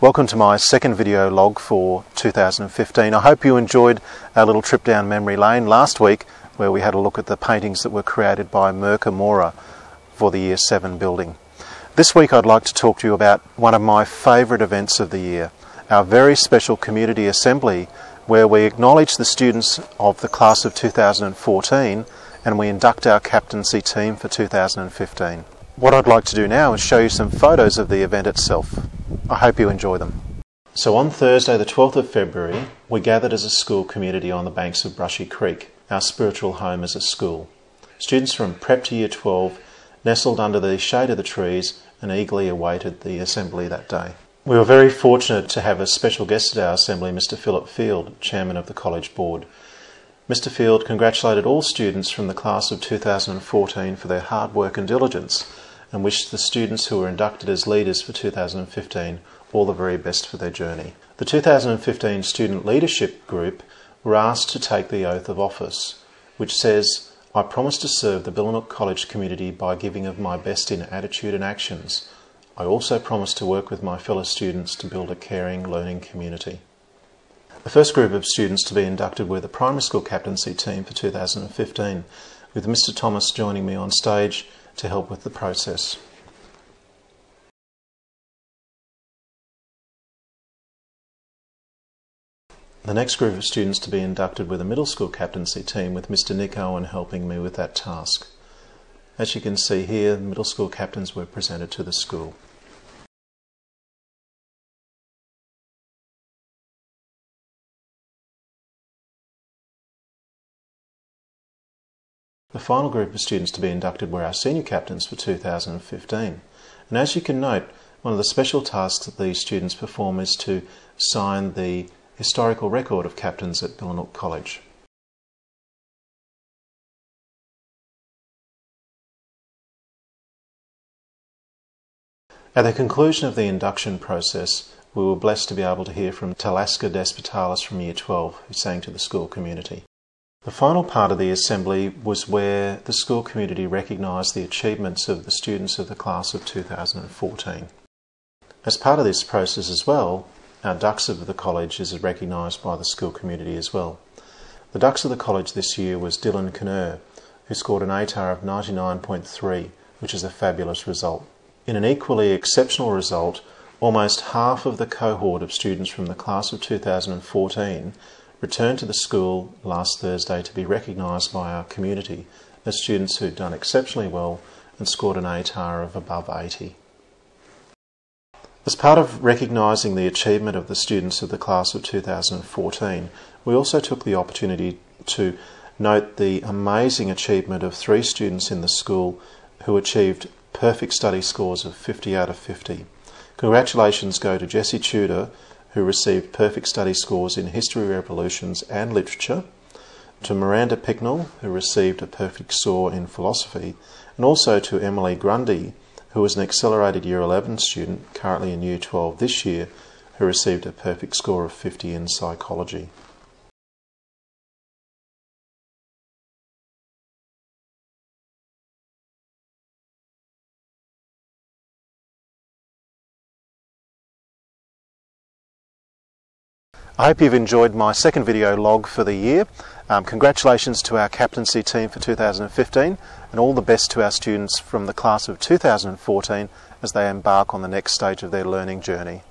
Welcome to my second video log for 2015. I hope you enjoyed our little trip down memory lane last week where we had a look at the paintings that were created by Mirka Mora for the Year 7 building. This week I'd like to talk to you about one of my favourite events of the year, our very special community assembly where we acknowledge the students of the class of 2014 and we induct our captaincy team for 2015. What I'd like to do now is show you some photos of the event itself. I hope you enjoy them. So on Thursday the 12th of February we gathered as a school community on the banks of Brushy Creek, our spiritual home as a school. Students from Prep to Year 12 nestled under the shade of the trees and eagerly awaited the assembly that day. We were very fortunate to have a special guest at our assembly, Mr. Philip Field, Chairman of the College Board. Mr. Field congratulated all students from the class of 2014 for their hard work and diligence and wish the students who were inducted as leaders for 2015 all the very best for their journey. The 2015 Student Leadership Group were asked to take the oath of office, which says, I promise to serve the Billanook College community by giving of my best in attitude and actions I also promise to work with my fellow students to build a caring learning community. The first group of students to be inducted were the primary school captaincy team for 2015, with Mr Thomas joining me on stage to help with the process. The next group of students to be inducted were the middle school captaincy team with Mr Nick Owen helping me with that task. As you can see here, middle school captains were presented to the school. The final group of students to be inducted were our senior captains for 2015. And as you can note, one of the special tasks that these students perform is to sign the historical record of captains at Billanook College. At the conclusion of the induction process, we were blessed to be able to hear from Talaska Despitalis from Year 12, who sang to the school community. The final part of the assembly was where the school community recognised the achievements of the students of the class of 2014. As part of this process as well, our Dux of the college is recognised by the school community as well. The Dux of the college this year was Dylan Kinner, who scored an ATAR of 99.3, which is a fabulous result. In an equally exceptional result, almost half of the cohort of students from the class of 2014 returned to the school last Thursday to be recognised by our community as students who'd done exceptionally well and scored an ATAR of above 80. As part of recognising the achievement of the students of the class of 2014, we also took the opportunity to note the amazing achievement of three students in the school who achieved perfect study scores of 50 out of 50. Congratulations go to Jessie Tudor, who received perfect study scores in History Revolutions and Literature, to Miranda Picknell, who received a perfect score in Philosophy, and also to Emily Grundy, who was an accelerated Year 11 student, currently in Year 12 this year, who received a perfect score of 50 in Psychology. I hope you've enjoyed my second video log for the year. Um, congratulations to our captaincy team for 2015 and all the best to our students from the class of 2014 as they embark on the next stage of their learning journey.